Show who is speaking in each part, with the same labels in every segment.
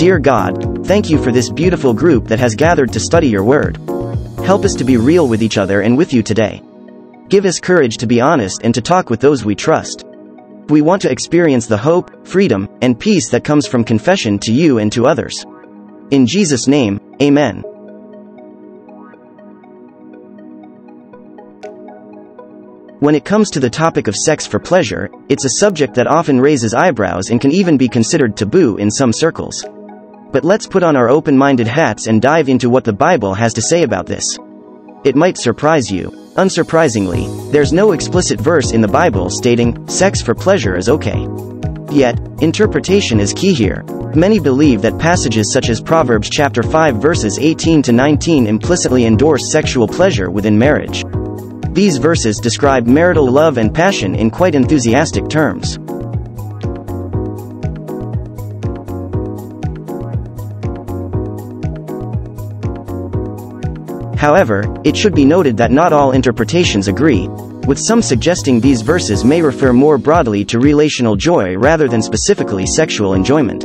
Speaker 1: Dear God, thank you for this beautiful group that has gathered to study your word. Help us to be real with each other and with you today. Give us courage to be honest and to talk with those we trust. We want to experience the hope, freedom, and peace that comes from confession to you and to others. In Jesus' name, Amen. When it comes to the topic of sex for pleasure, it's a subject that often raises eyebrows and can even be considered taboo in some circles. But let's put on our open-minded hats and dive into what the Bible has to say about this. It might surprise you. Unsurprisingly, there's no explicit verse in the Bible stating, sex for pleasure is okay. Yet, interpretation is key here. Many believe that passages such as Proverbs chapter 5 verses 18 to 19 implicitly endorse sexual pleasure within marriage. These verses describe marital love and passion in quite enthusiastic terms. However, it should be noted that not all interpretations agree, with some suggesting these verses may refer more broadly to relational joy rather than specifically sexual enjoyment.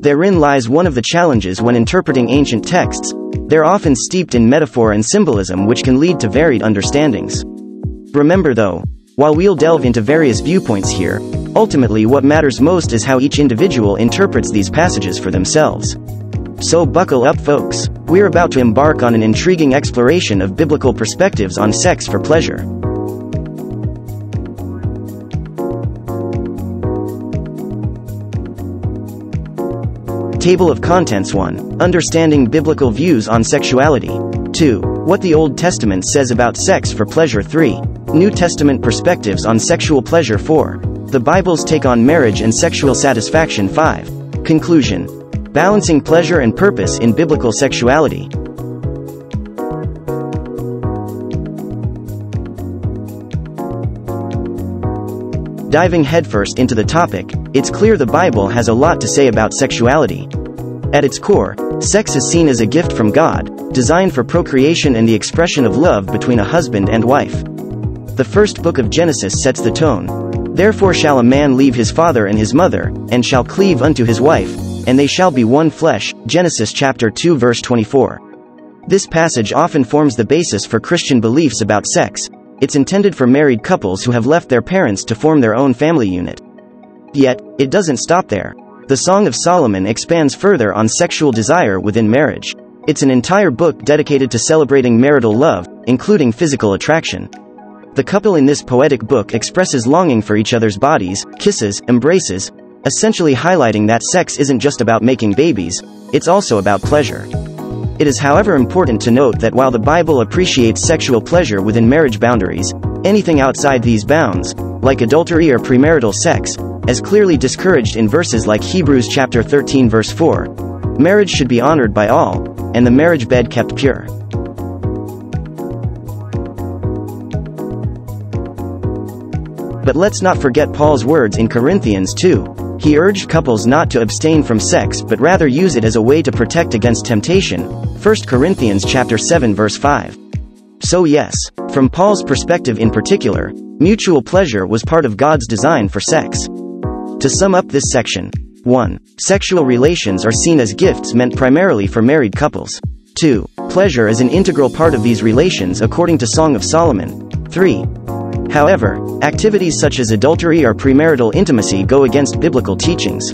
Speaker 1: Therein lies one of the challenges when interpreting ancient texts, they're often steeped in metaphor and symbolism which can lead to varied understandings. Remember though, while we'll delve into various viewpoints here, ultimately what matters most is how each individual interprets these passages for themselves. So buckle up folks, we're about to embark on an intriguing exploration of biblical perspectives on sex for pleasure. Table of Contents 1. Understanding biblical views on sexuality. 2. What the Old Testament says about sex for pleasure 3. New Testament perspectives on sexual pleasure 4. The Bible's take on marriage and sexual satisfaction 5. Conclusion. Balancing pleasure and purpose in biblical sexuality. Diving headfirst into the topic, it's clear the Bible has a lot to say about sexuality. At its core, sex is seen as a gift from God, designed for procreation and the expression of love between a husband and wife. The first book of Genesis sets the tone. Therefore shall a man leave his father and his mother, and shall cleave unto his wife, and they shall be one flesh. Genesis chapter 2 verse 24. This passage often forms the basis for Christian beliefs about sex, it's intended for married couples who have left their parents to form their own family unit. Yet, it doesn't stop there. The Song of Solomon expands further on sexual desire within marriage. It's an entire book dedicated to celebrating marital love, including physical attraction. The couple in this poetic book expresses longing for each other's bodies, kisses, embraces, essentially highlighting that sex isn't just about making babies, it's also about pleasure. It is however important to note that while the Bible appreciates sexual pleasure within marriage boundaries, anything outside these bounds, like adultery or premarital sex, as clearly discouraged in verses like Hebrews chapter 13 verse 4, marriage should be honored by all, and the marriage bed kept pure. But let's not forget Paul's words in Corinthians 2, he urged couples not to abstain from sex but rather use it as a way to protect against temptation. 1 Corinthians chapter 7 verse 5. So yes, from Paul's perspective in particular, mutual pleasure was part of God's design for sex. To sum up this section, 1. Sexual relations are seen as gifts meant primarily for married couples. 2. Pleasure is an integral part of these relations according to Song of Solomon. 3. However, activities such as adultery or premarital intimacy go against biblical teachings.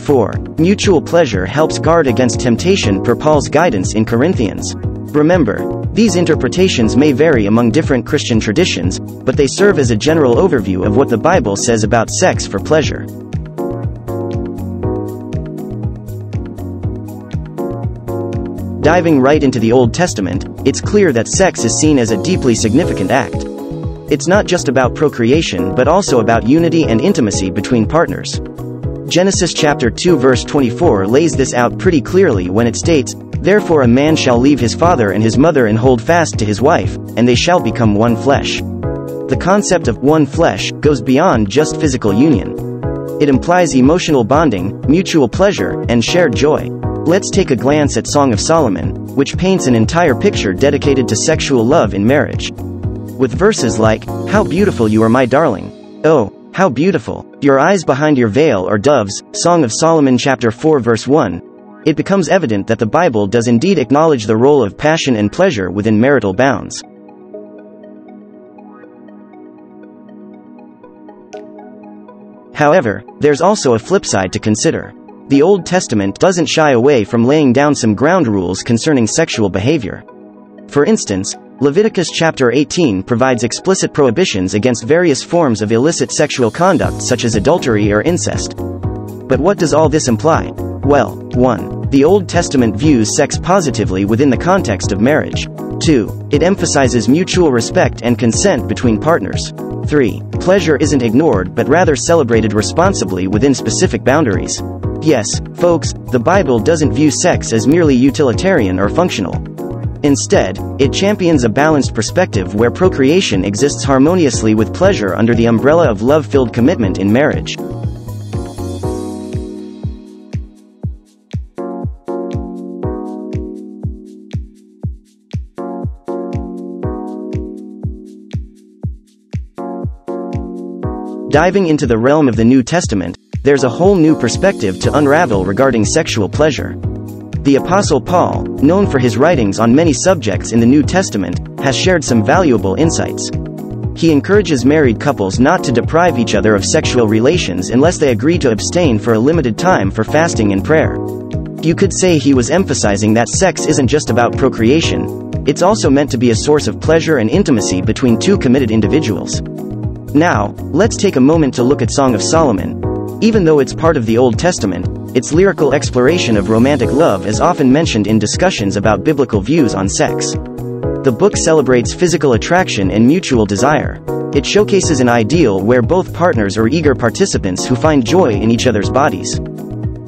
Speaker 1: 4. Mutual pleasure helps guard against temptation per Paul's guidance in Corinthians. Remember, these interpretations may vary among different Christian traditions, but they serve as a general overview of what the Bible says about sex for pleasure. Diving right into the Old Testament, it's clear that sex is seen as a deeply significant act. It's not just about procreation but also about unity and intimacy between partners. Genesis chapter 2 verse 24 lays this out pretty clearly when it states, Therefore a man shall leave his father and his mother and hold fast to his wife, and they shall become one flesh. The concept of one flesh goes beyond just physical union. It implies emotional bonding, mutual pleasure, and shared joy. Let's take a glance at Song of Solomon, which paints an entire picture dedicated to sexual love in marriage with verses like, How beautiful you are my darling. Oh, how beautiful. Your eyes behind your veil are doves, Song of Solomon chapter 4 verse 1. it becomes evident that the Bible does indeed acknowledge the role of passion and pleasure within marital bounds. However, there's also a flip side to consider. The Old Testament doesn't shy away from laying down some ground rules concerning sexual behavior. For instance, Leviticus chapter 18 provides explicit prohibitions against various forms of illicit sexual conduct such as adultery or incest. But what does all this imply? Well, 1. The Old Testament views sex positively within the context of marriage. 2. It emphasizes mutual respect and consent between partners. 3. Pleasure isn't ignored but rather celebrated responsibly within specific boundaries. Yes, folks, the Bible doesn't view sex as merely utilitarian or functional. Instead, it champions a balanced perspective where procreation exists harmoniously with pleasure under the umbrella of love-filled commitment in marriage. Diving into the realm of the New Testament, there's a whole new perspective to unravel regarding sexual pleasure. The Apostle Paul, known for his writings on many subjects in the New Testament, has shared some valuable insights. He encourages married couples not to deprive each other of sexual relations unless they agree to abstain for a limited time for fasting and prayer. You could say he was emphasizing that sex isn't just about procreation, it's also meant to be a source of pleasure and intimacy between two committed individuals. Now, let's take a moment to look at Song of Solomon. Even though it's part of the Old Testament, its lyrical exploration of romantic love is often mentioned in discussions about biblical views on sex. The book celebrates physical attraction and mutual desire. It showcases an ideal where both partners are eager participants who find joy in each other's bodies.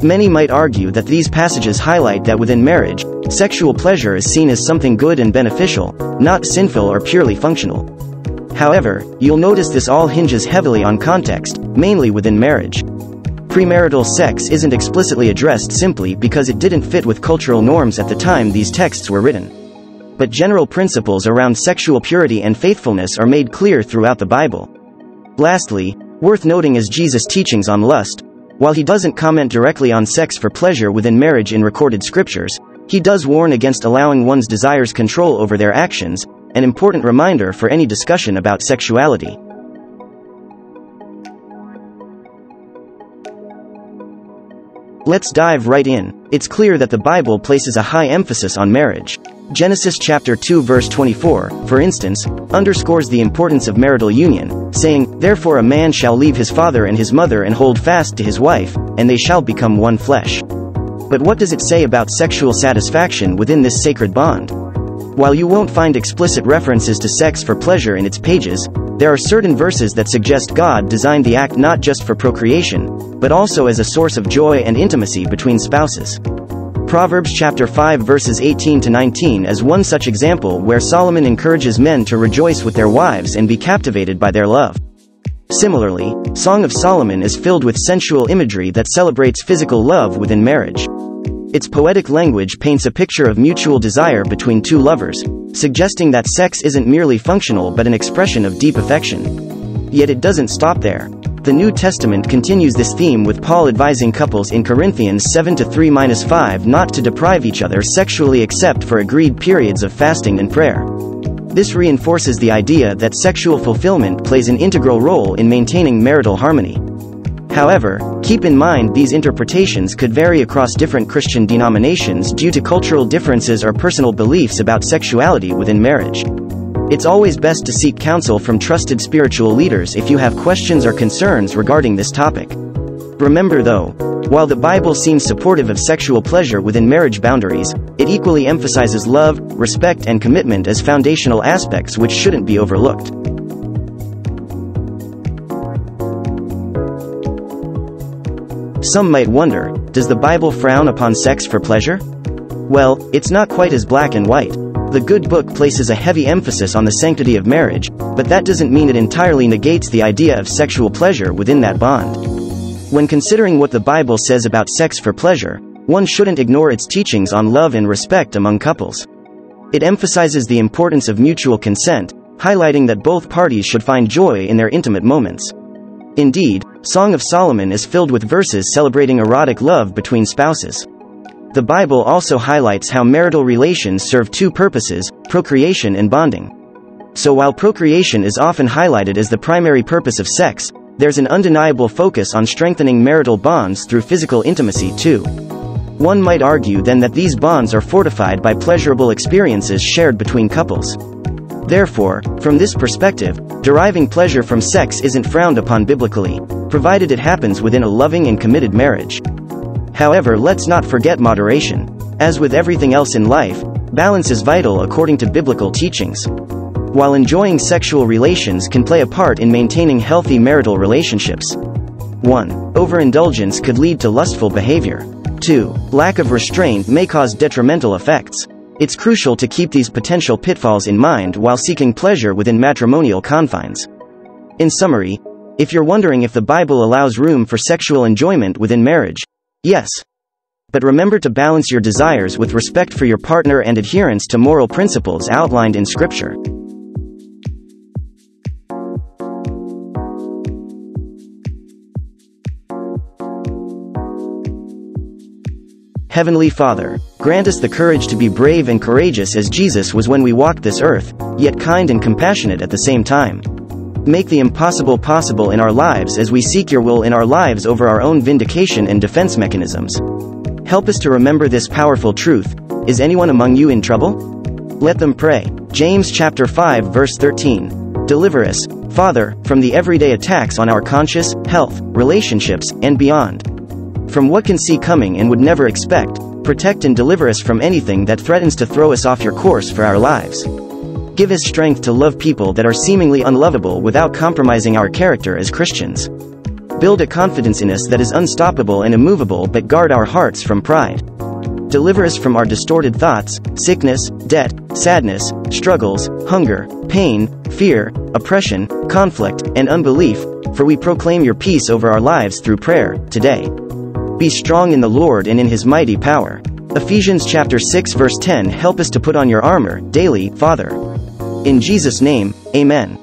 Speaker 1: Many might argue that these passages highlight that within marriage, sexual pleasure is seen as something good and beneficial, not sinful or purely functional. However, you'll notice this all hinges heavily on context, mainly within marriage. Premarital sex isn't explicitly addressed simply because it didn't fit with cultural norms at the time these texts were written. But general principles around sexual purity and faithfulness are made clear throughout the Bible. Lastly, worth noting is Jesus' teachings on lust. While he doesn't comment directly on sex for pleasure within marriage in recorded scriptures, he does warn against allowing one's desires control over their actions, an important reminder for any discussion about sexuality. Let's dive right in. It's clear that the Bible places a high emphasis on marriage. Genesis chapter 2 verse 24, for instance, underscores the importance of marital union, saying, Therefore a man shall leave his father and his mother and hold fast to his wife, and they shall become one flesh. But what does it say about sexual satisfaction within this sacred bond? While you won't find explicit references to sex for pleasure in its pages, there are certain verses that suggest God designed the act not just for procreation, but also as a source of joy and intimacy between spouses. Proverbs chapter 5 verses 18 to 19 is one such example where Solomon encourages men to rejoice with their wives and be captivated by their love. Similarly, Song of Solomon is filled with sensual imagery that celebrates physical love within marriage. Its poetic language paints a picture of mutual desire between two lovers, suggesting that sex isn't merely functional but an expression of deep affection. Yet it doesn't stop there. The New Testament continues this theme with Paul advising couples in Corinthians 7 3-5 not to deprive each other sexually except for agreed periods of fasting and prayer. This reinforces the idea that sexual fulfillment plays an integral role in maintaining marital harmony. However, keep in mind these interpretations could vary across different Christian denominations due to cultural differences or personal beliefs about sexuality within marriage. It's always best to seek counsel from trusted spiritual leaders if you have questions or concerns regarding this topic. Remember though, while the Bible seems supportive of sexual pleasure within marriage boundaries, it equally emphasizes love, respect and commitment as foundational aspects which shouldn't be overlooked. Some might wonder, does the Bible frown upon sex for pleasure? Well, it's not quite as black and white. The good book places a heavy emphasis on the sanctity of marriage, but that doesn't mean it entirely negates the idea of sexual pleasure within that bond. When considering what the Bible says about sex for pleasure, one shouldn't ignore its teachings on love and respect among couples. It emphasizes the importance of mutual consent, highlighting that both parties should find joy in their intimate moments. Indeed, Song of Solomon is filled with verses celebrating erotic love between spouses. The Bible also highlights how marital relations serve two purposes, procreation and bonding. So while procreation is often highlighted as the primary purpose of sex, there's an undeniable focus on strengthening marital bonds through physical intimacy too. One might argue then that these bonds are fortified by pleasurable experiences shared between couples. Therefore, from this perspective, deriving pleasure from sex isn't frowned upon biblically, provided it happens within a loving and committed marriage. However, let's not forget moderation. As with everything else in life, balance is vital according to biblical teachings. While enjoying sexual relations can play a part in maintaining healthy marital relationships. 1. Overindulgence could lead to lustful behavior. 2. Lack of restraint may cause detrimental effects. It's crucial to keep these potential pitfalls in mind while seeking pleasure within matrimonial confines. In summary, if you're wondering if the Bible allows room for sexual enjoyment within marriage, yes. But remember to balance your desires with respect for your partner and adherence to moral principles outlined in Scripture. Heavenly Father, grant us the courage to be brave and courageous as Jesus was when we walked this earth, yet kind and compassionate at the same time. Make the impossible possible in our lives as we seek your will in our lives over our own vindication and defense mechanisms. Help us to remember this powerful truth. Is anyone among you in trouble? Let them pray. James chapter 5 verse 13. Deliver us, Father, from the everyday attacks on our conscious, health, relationships, and beyond from what can see coming and would never expect, protect and deliver us from anything that threatens to throw us off your course for our lives. Give us strength to love people that are seemingly unlovable without compromising our character as Christians. Build a confidence in us that is unstoppable and immovable but guard our hearts from pride. Deliver us from our distorted thoughts, sickness, debt, sadness, struggles, hunger, pain, fear, oppression, conflict, and unbelief, for we proclaim your peace over our lives through prayer, today. Be strong in the Lord and in his mighty power. Ephesians chapter 6 verse 10 Help us to put on your armor, daily, Father. In Jesus' name, Amen.